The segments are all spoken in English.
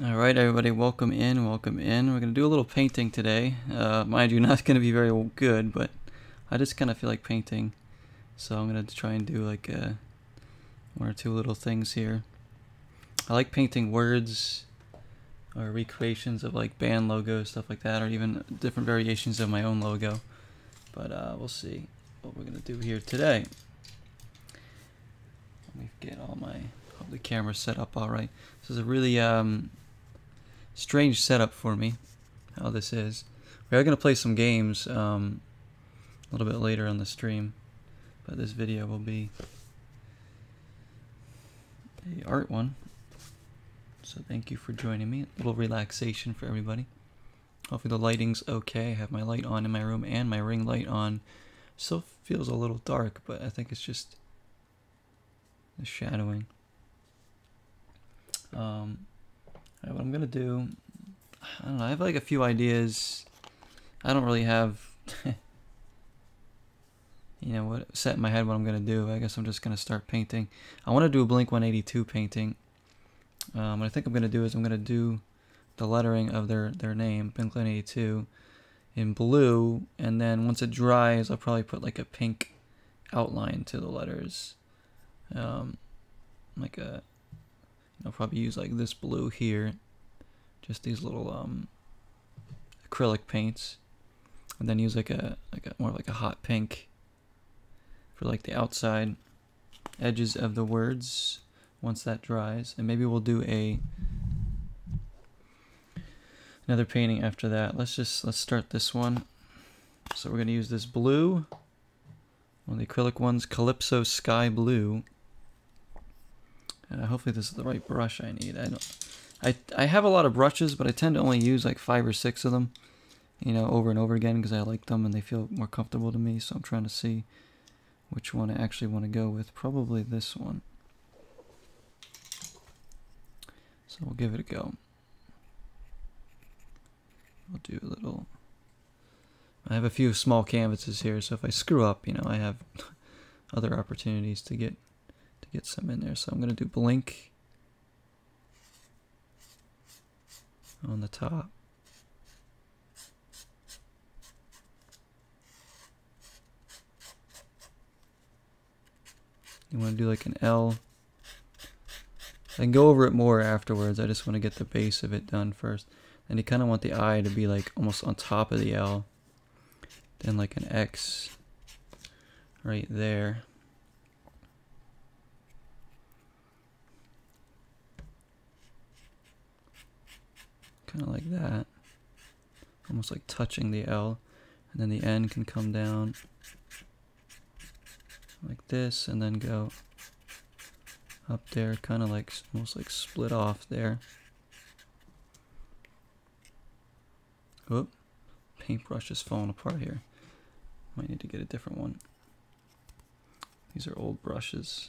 All right, everybody, welcome in, welcome in. We're going to do a little painting today. Uh, mind you, not going to be very good, but I just kind of feel like painting. So I'm going to try and do like uh, one or two little things here. I like painting words or recreations of like band logos, stuff like that, or even different variations of my own logo. But uh, we'll see what we're going to do here today. Let me get all my the camera set up all right. This is a really um, strange setup for me, how this is. We are going to play some games um, a little bit later on the stream, but this video will be a art one. So thank you for joining me. A little relaxation for everybody. Hopefully the lighting's okay. I have my light on in my room and my ring light on. Still feels a little dark, but I think it's just the shadowing. Um, Right, what I'm gonna do, I don't know. I have like a few ideas. I don't really have, you know, what set in my head what I'm gonna do. I guess I'm just gonna start painting. I want to do a Blink 182 painting. Um, what I think I'm gonna do is I'm gonna do the lettering of their their name, Blink 182, in blue, and then once it dries, I'll probably put like a pink outline to the letters, um, like a I'll probably use like this blue here. Just these little um, acrylic paints. And then use like a like a more like a hot pink for like the outside edges of the words once that dries. And maybe we'll do a another painting after that. Let's just let's start this one. So we're gonna use this blue, one of the acrylic ones, Calypso Sky Blue. Hopefully this is the right brush I need. I don't. I I have a lot of brushes, but I tend to only use like five or six of them, you know, over and over again because I like them and they feel more comfortable to me. So I'm trying to see which one I actually want to go with. Probably this one. So we'll give it a go. We'll do a little. I have a few small canvases here, so if I screw up, you know, I have other opportunities to get to get some in there. So I'm going to do blink on the top. You want to do like an L. I can go over it more afterwards. I just want to get the base of it done first. And you kind of want the eye to be like almost on top of the L. Then like an X right there. Kind of like that. Almost like touching the L and then the N can come down like this and then go up there kind of like almost like split off there. Oop, paintbrush is falling apart here. Might need to get a different one. These are old brushes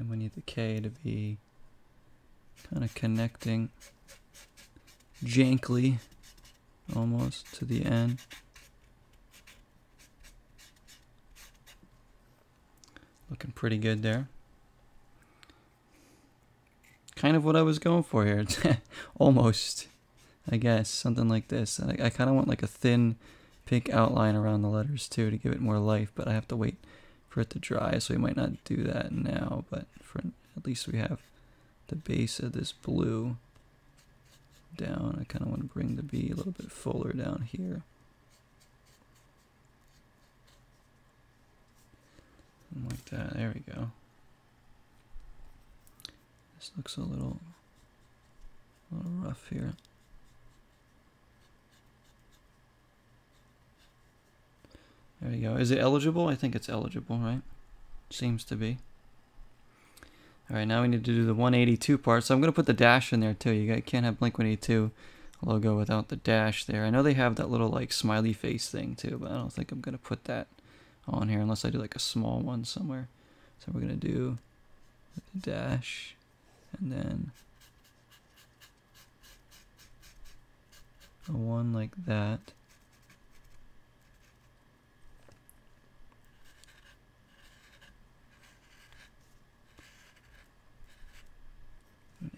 and we need the K to be kind of connecting jankly almost to the N. Looking pretty good there. Kind of what I was going for here. almost, I guess, something like this. I, I kind of want like a thin pink outline around the letters too to give it more life, but I have to wait for it to dry, so we might not do that now, but for at least we have the base of this blue down. I kind of want to bring the B a little bit fuller down here. like that. There we go. This looks a little, a little rough here. There you go. Is it eligible? I think it's eligible, right? Seems to be. Alright, now we need to do the 182 part. So I'm going to put the dash in there too. You can't have Blink-182 logo without the dash there. I know they have that little like smiley face thing too, but I don't think I'm going to put that on here unless I do like a small one somewhere. So we're going to do the dash and then a one like that.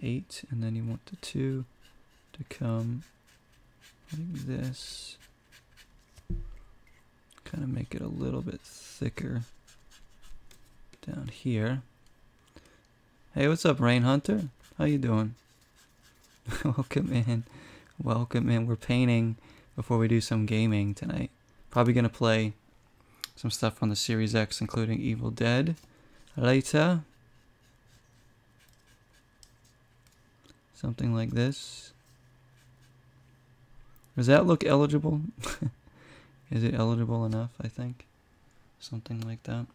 An eight, and then you want the two to come like this. Kind of make it a little bit thicker down here. Hey, what's up, Rain Hunter? How you doing? Welcome in. Welcome in. We're painting before we do some gaming tonight. Probably gonna play some stuff on the Series X, including Evil Dead later. Something like this. Does that look eligible? Is it eligible enough, I think? Something like that.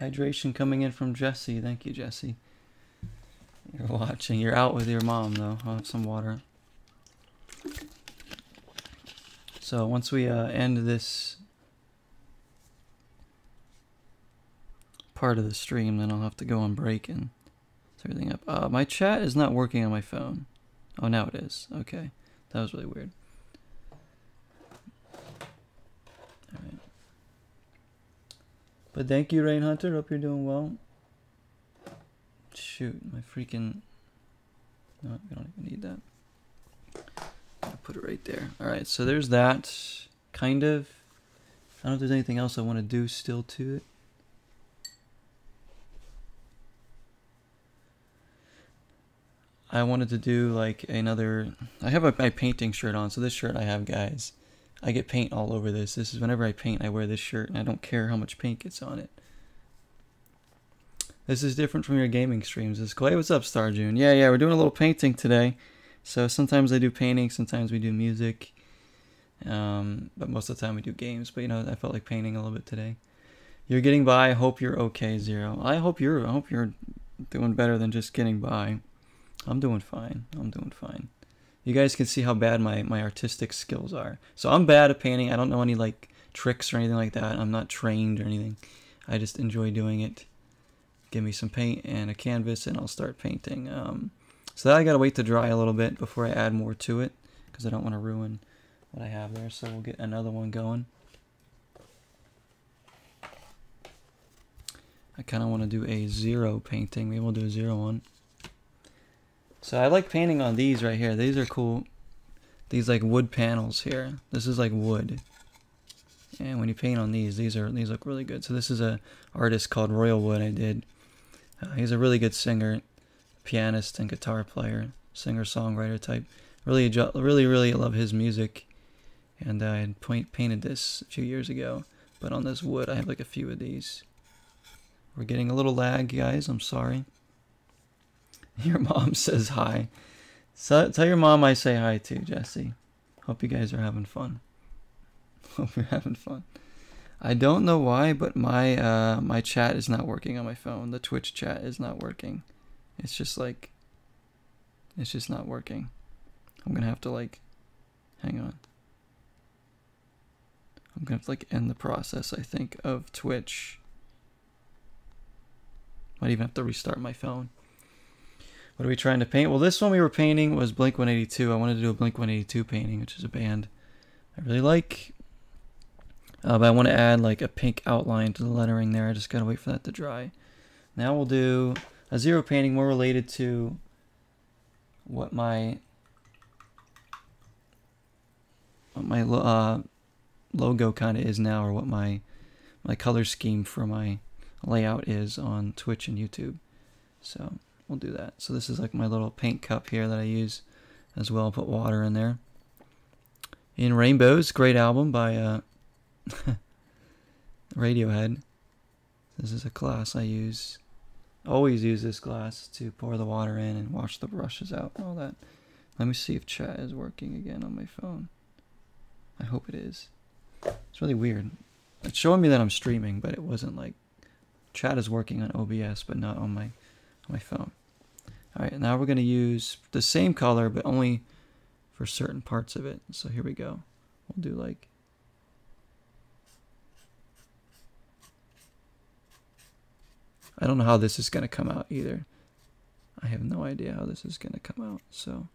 Hydration coming in from Jesse. Thank you, Jesse. You're watching. You're out with your mom, though. I'll have some water. So once we uh, end this part of the stream, then I'll have to go on break and everything up. Uh, my chat is not working on my phone. Oh, now it is. Okay. That was really weird. But thank you, Rain Hunter. Hope you're doing well. Shoot, my freaking. No, we don't even need that. I'll put it right there. Alright, so there's that. Kind of. I don't know if there's anything else I want to do still to it. I wanted to do like another. I have a, my painting shirt on, so this shirt I have, guys. I get paint all over this. This is whenever I paint, I wear this shirt, and I don't care how much paint gets on it. This is different from your gaming streams. This Clay, what's up, Star June? Yeah, yeah, we're doing a little painting today. So sometimes I do painting, sometimes we do music, um, but most of the time we do games. But you know, I felt like painting a little bit today. You're getting by. I hope you're okay, Zero. I hope you're. I hope you're doing better than just getting by. I'm doing fine. I'm doing fine. You guys can see how bad my, my artistic skills are. So I'm bad at painting. I don't know any like tricks or anything like that. I'm not trained or anything. I just enjoy doing it. Give me some paint and a canvas and I'll start painting. Um, so I gotta wait to dry a little bit before I add more to it because I don't want to ruin what I have there. So we'll get another one going. I kind of want to do a zero painting. Maybe we'll do a zero one. So I like painting on these right here. These are cool. These like wood panels here. This is like wood. And when you paint on these, these are these look really good. So this is a artist called Royal Wood. I did. Uh, he's a really good singer, pianist, and guitar player, singer songwriter type. Really, really, really love his music. And I had painted this a few years ago. But on this wood, I have like a few of these. We're getting a little lag, guys. I'm sorry. Your mom says hi. So, tell your mom I say hi too, Jesse. Hope you guys are having fun. Hope you're having fun. I don't know why, but my uh, my chat is not working on my phone. The Twitch chat is not working. It's just like it's just not working. I'm gonna have to like hang on. I'm gonna have to like end the process, I think, of Twitch. Might even have to restart my phone. What are we trying to paint? Well, this one we were painting was Blink 182. I wanted to do a Blink 182 painting, which is a band I really like. Uh, but I want to add like a pink outline to the lettering there. I just gotta wait for that to dry. Now we'll do a zero painting more related to what my what my uh, logo kind of is now, or what my my color scheme for my layout is on Twitch and YouTube. So we'll do that. So this is like my little paint cup here that I use as well. Put water in there. In Rainbows, great album by uh, Radiohead. This is a glass I use. Always use this glass to pour the water in and wash the brushes out all that. Let me see if chat is working again on my phone. I hope it is. It's really weird. It's showing me that I'm streaming, but it wasn't like chat is working on OBS, but not on my on my phone. All right, now we're going to use the same color, but only for certain parts of it. So here we go. We'll do like I don't know how this is going to come out either. I have no idea how this is going to come out. So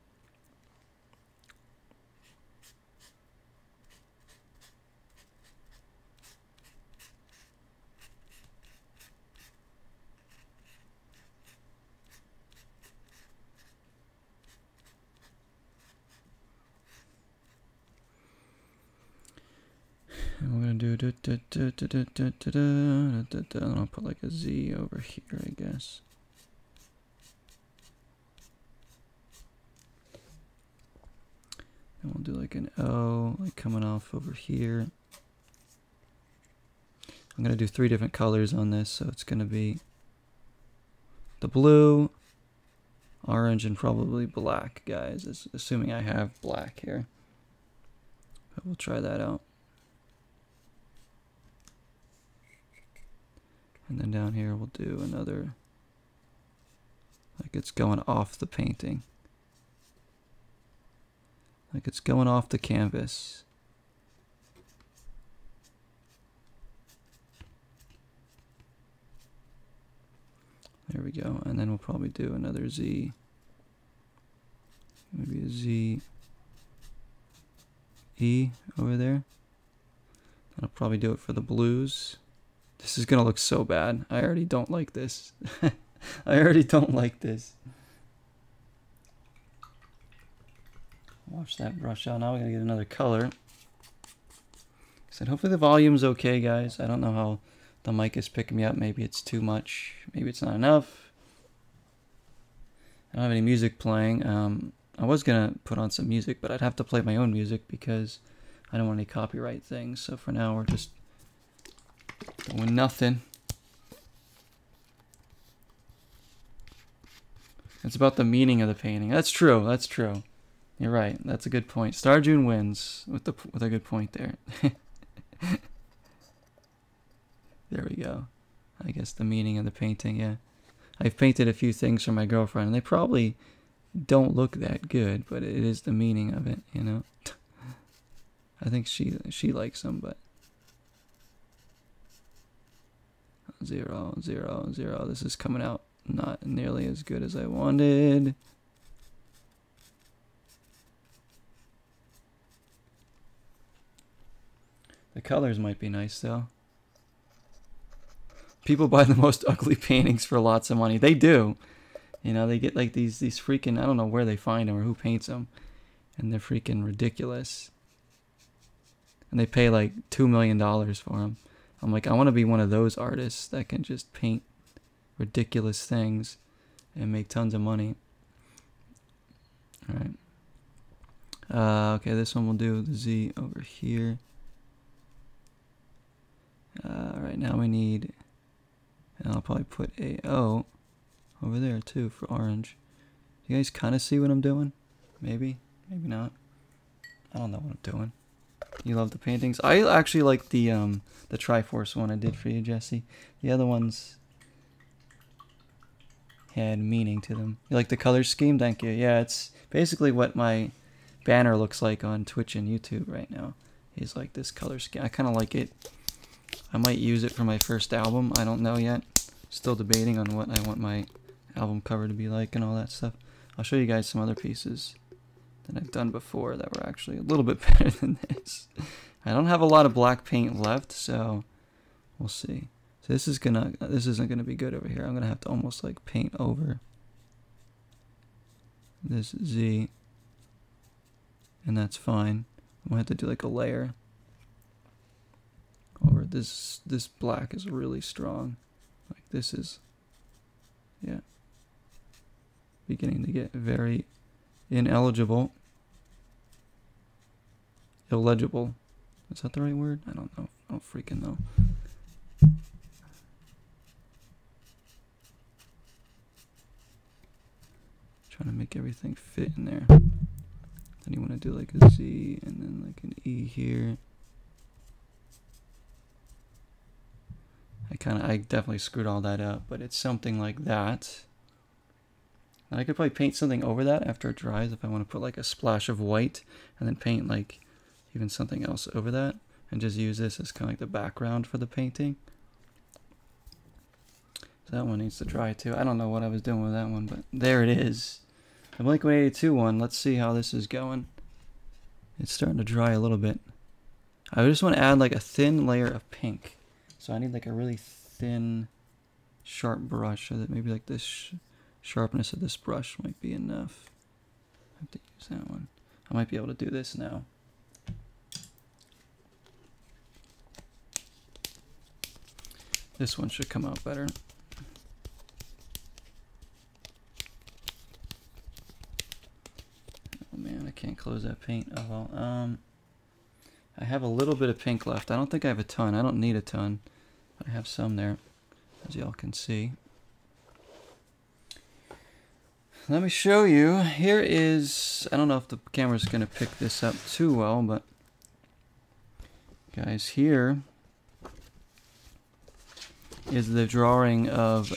I'll put like a Z over here, I guess. And we'll do like an O, like coming off over here. I'm going to do three different colors on this, so it's going to be the blue, orange, and probably black, guys, assuming I have black here. But we'll try that out. And then down here we'll do another, like it's going off the painting. Like it's going off the canvas. There we go. And then we'll probably do another Z. Maybe a Z E over there. I'll probably do it for the blues. This is going to look so bad. I already don't like this. I already don't like this. Watch that brush out. Now we're going to get another color. Said hopefully the volume's okay, guys. I don't know how the mic is picking me up. Maybe it's too much. Maybe it's not enough. I don't have any music playing. Um, I was going to put on some music, but I'd have to play my own music because I don't want any copyright things. So for now, we're just doing nothing. It's about the meaning of the painting. That's true. That's true. You're right. That's a good point. Star June wins with the with a good point there. There we go. I guess the meaning of the painting, yeah. I've painted a few things for my girlfriend, and they probably don't look that good, but it is the meaning of it, you know. I think she she likes them, but zero, zero, zero. This is coming out not nearly as good as I wanted. The colors might be nice though people buy the most ugly paintings for lots of money. They do. You know, they get like these these freaking I don't know where they find them or who paints them, and they're freaking ridiculous. And they pay like two million dollars for them. I'm like, I want to be one of those artists that can just paint ridiculous things and make tons of money. All right. Uh, okay, this one we'll do the Z over here. Uh, right now we need and I'll probably put a O over there too for orange. You guys kind of see what I'm doing? Maybe, maybe not. I don't know what I'm doing. You love the paintings? I actually like the um the Triforce one I did for you, Jesse. The other ones had meaning to them. You like the color scheme? Thank you. Yeah, it's basically what my banner looks like on Twitch and YouTube right now. Is like this color scheme. I kind of like it I might use it for my first album. I don't know yet. Still debating on what I want my album cover to be like and all that stuff. I'll show you guys some other pieces that I've done before that were actually a little bit better than this. I don't have a lot of black paint left, so we'll see. So this is gonna this isn't gonna be good over here. I'm gonna have to almost like paint over this Z and that's fine. I'm gonna have to do like a layer over this this black is really strong like this is yeah beginning to get very ineligible. Illegible. Is that the right word? I don't know. I don't freaking know trying to make everything fit in there. Then you want to do like a z and then like an e here. I kind of, I definitely screwed all that up, but it's something like that. And I could probably paint something over that after it dries if I want to put like a splash of white and then paint like even something else over that and just use this as kind of like the background for the painting. So that one needs to dry too. I don't know what I was doing with that one, but there it is. The Blink-182 one, let's see how this is going. It's starting to dry a little bit. I just want to add like a thin layer of pink. So I need like a really thin, sharp brush so that maybe like this sharpness of this brush might be enough. I have to use that one. I might be able to do this now. This one should come out better. Oh man, I can't close that paint. Oh well. Um, I have a little bit of pink left. I don't think I have a ton. I don't need a ton. But I have some there, as y'all can see. Let me show you. Here is, I don't know if the camera's going to pick this up too well, but guys, here is the drawing of,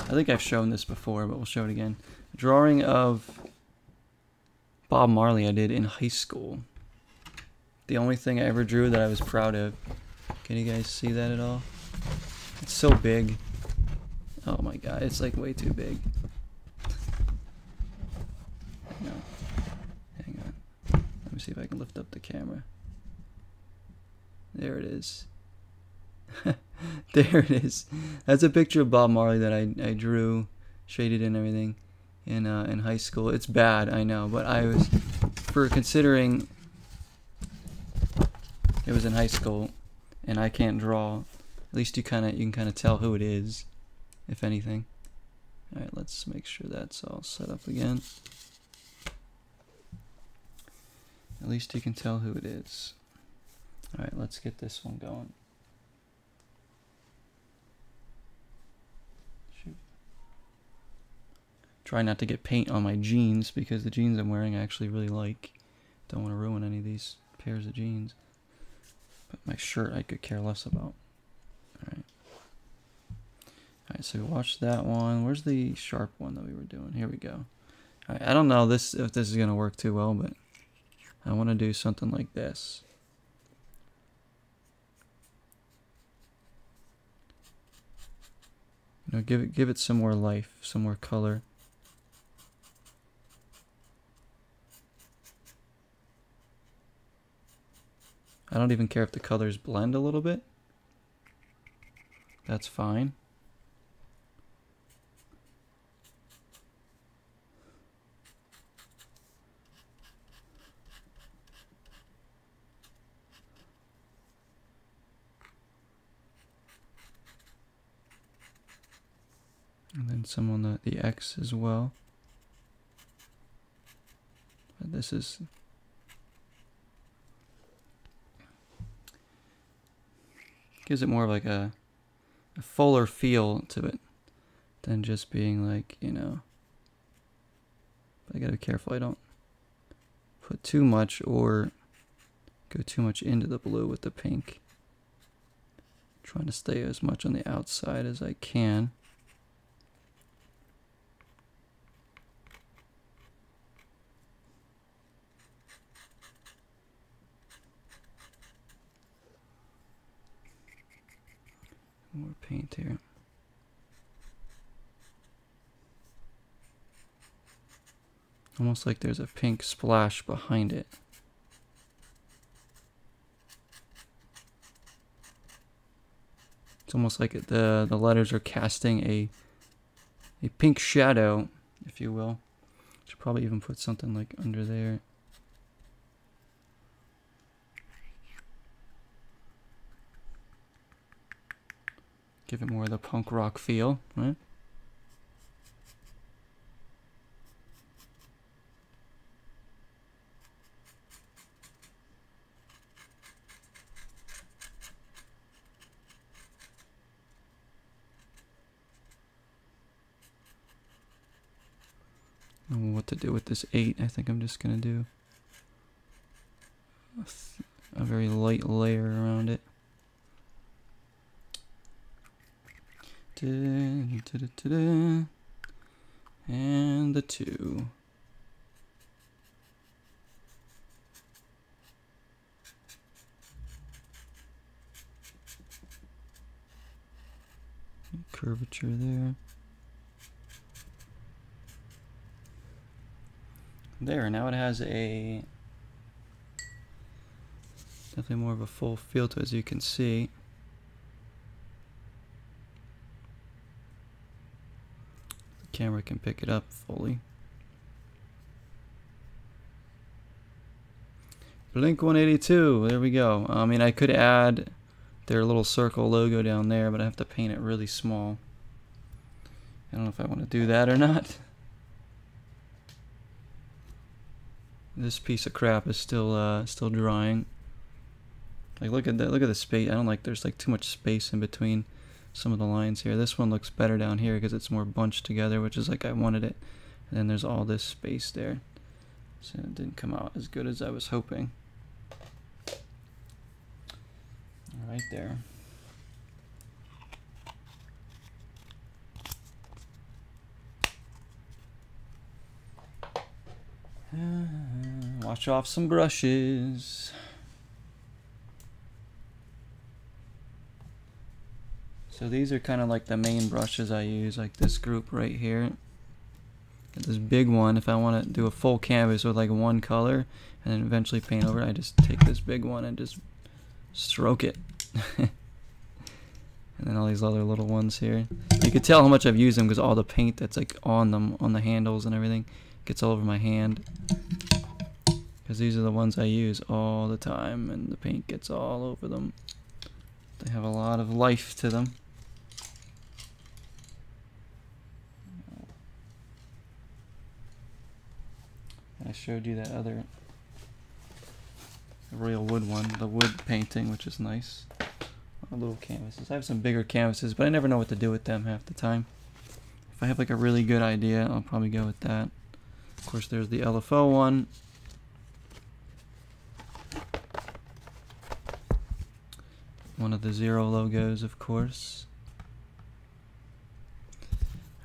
I think I've shown this before, but we'll show it again. Drawing of Bob Marley I did in high school. The only thing I ever drew that I was proud of. Can you guys see that at all? It's so big. Oh my god, it's like way too big. Hang on. Hang on. Let me see if I can lift up the camera. There it is. there it is. That's a picture of Bob Marley that I, I drew, shaded and everything in uh, in high school. It's bad, I know, but I was for considering it was in high school and I can't draw. At least you kind of you can kind of tell who it is, if anything. All right, let's make sure that's all set up again. At least you can tell who it is. All right, let's get this one going. Try not to get paint on my jeans because the jeans I'm wearing I actually really like. Don't want to ruin any of these pairs of jeans. But my shirt I could care less about. Alright. Alright, so we watched that one. Where's the sharp one that we were doing? Here we go. I don't know this if this is going to work too well, but I want to do something like this. You know, give it give it some more life, some more color. I don't even care if the colors blend a little bit. That's fine. And then some on the, the X as well. But this is gives it more of like a, a fuller feel to it than just being like, you know. But I gotta be careful I don't put too much or go too much into the blue with the pink. trying to stay as much on the outside as I can. More paint here. Almost like there's a pink splash behind it. It's almost like the the letters are casting a a pink shadow, if you will. Should probably even put something like under there. Give it more of the punk rock feel, right? what to do with this 8. I think I'm just going to do a, a very light layer around it. And the two. Curvature there. There, now it has a definitely more of a full feel to it as you can see. Camera can pick it up fully. Blink 182, there we go. I mean, I could add their little circle logo down there, but I have to paint it really small. I don't know if I want to do that or not. This piece of crap is still uh, still drying. Like look at that! Look at the space. I don't like. There's like too much space in between some of the lines here. This one looks better down here because it's more bunched together, which is like I wanted it. And then there's all this space there. So it didn't come out as good as I was hoping. Right there. Wash off some brushes. So these are kind of like the main brushes I use, like this group right here. This big one, if I want to do a full canvas with like one color and then eventually paint over it, I just take this big one and just stroke it. and then all these other little ones here. You can tell how much I've used them because all the paint that's like on them, on the handles and everything, gets all over my hand. Because these are the ones I use all the time and the paint gets all over them. They have a lot of life to them. I showed you that other real wood one, the wood painting, which is nice. Uh, little canvases. I have some bigger canvases, but I never know what to do with them half the time. If I have like a really good idea, I'll probably go with that. Of course, there's the LFO one. One of the Zero logos, of course.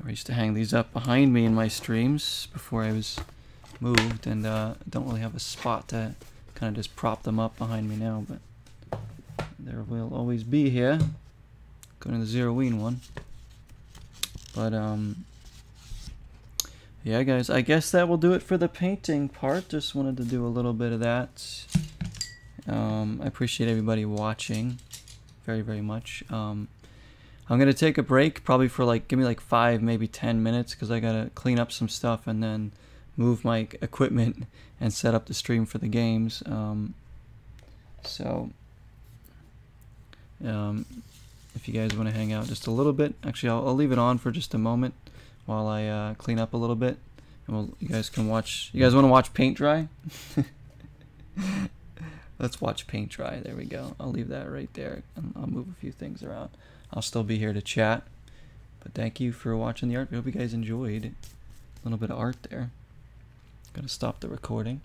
I used to hang these up behind me in my streams before I was moved and uh, don't really have a spot to kind of just prop them up behind me now, but there will always be here. Going to the Zeroween one. But, um, yeah, guys, I guess that will do it for the painting part. Just wanted to do a little bit of that. Um, I appreciate everybody watching very, very much. Um, I'm going to take a break probably for like, give me like five, maybe 10 minutes because I got to clean up some stuff and then move my equipment and set up the stream for the games. Um, so, um, if you guys want to hang out just a little bit, actually, I'll, I'll leave it on for just a moment while I uh, clean up a little bit, and we'll, you guys can watch. You guys want to watch paint dry? Let's watch paint dry. There we go. I'll leave that right there. I'll move a few things around. I'll still be here to chat. But thank you for watching the art. I hope you guys enjoyed a little bit of art there. Gotta stop the recording.